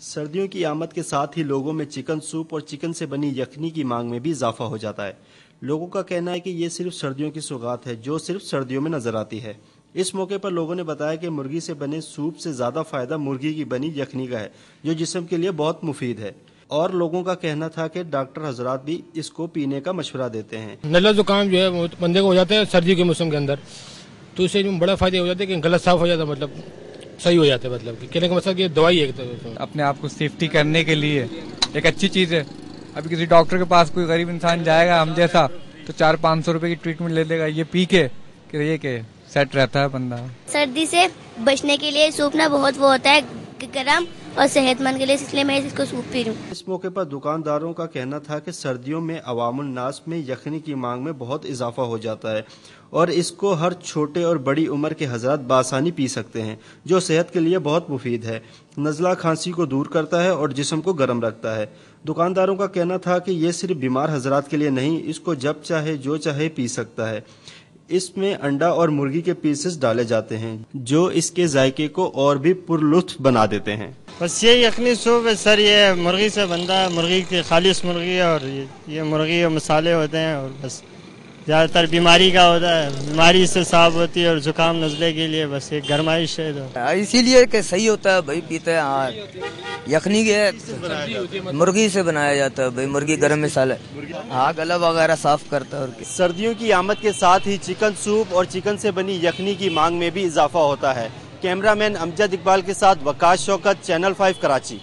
सर्दियों की आमद के साथ ही लोगों में चिकन सूप और चिकन से बनी यखनी की मांग में भी इजाफा हो जाता है। लोगों का कहना है कि ये सिर्फ़ सर्दियों की सौगात है, जो सिर्फ़ सर्दियों में नज़र आती है। इस मौके पर लोगों ने बताया कि मुर्गी से बने सूप से ज़्यादा फ़ायदा मुर्गी की बनी यखनी का है, जो जिसम के लिए बहुत मुफीद है। और लोगों का कहना था कि डॉक्टर हजरात भी इसको पीने का मशवरा देते हैं। नला जुकाम जो है बंदे को हो जाता है सर्दी के मौसम के अंदर तो इससे बड़ा फ़ायदा हो जाता है कि गला साफ़ हो जाता है मतलब सही हो जाते हैं मतलब कि कहने का मतलब कि दवाई है तो अपने आप को सेफ्टी करने के लिए। एक अच्छी चीज़ है। अभी किसी डॉक्टर के पास कोई गरीब इंसान जाएगा हम जैसा तो चार पाँच सौ रुपये की ट्रीटमेंट ले लेगा। ये पी के कि ये के सेट रहता है बंदा। सर्दी से बचने के लिए सूखना बहुत वो होता है गर्म। और सेहतमंद के लिए, इसलिए मैं इसको सूप पी रही। हूँ इस मौके पर दुकानदारों का कहना था कि सर्दियों में अवामुल नास में यखनी की मांग में बहुत इजाफा हो जाता है और इसको हर छोटे और बड़ी उम्र के हज़रत बासानी पी सकते हैं, जो सेहत के लिए बहुत मुफीद है। नज़ला खांसी को दूर करता है और जिसम को गर्म रखता है। दुकानदारों का कहना था कि ये सिर्फ़ बीमार हज़रत के लिए नहीं, इसको जब चाहे, जो चाहे पी सकता है। इसमें अंडा और मुर्गी के पीसेस डाले जाते हैं जो इसके जायके को और भी पुरलुत्फ बना देते हैं। बस ये यखनी सूप है सर ये मुर्गी से बनता है मुर्गी की खालिश मुर्गी और ये, ये मुर्गी और मसाले होते हैं और बस। ज़्यादातर बीमारी का होता है बीमारी से साफ़ होती है और जुकाम नजले के लिए बस एक गरमाइश है तो। इसीलिए कि सही होता है भाई पीते हैं हाँ। यखनी के मुर्गी से बनाया जाता है भाई मुर्गी गर्म मिसाल। हाँ गला वगैरह साफ़ करता है और सर्दियों की आमद के साथ ही चिकन सूप और चिकन से बनी यखनी की मांग में भी इजाफा होता है। कैमरामैन अमजद इकबाल के साथ वकाश शौकत चैनल फाइव कराची।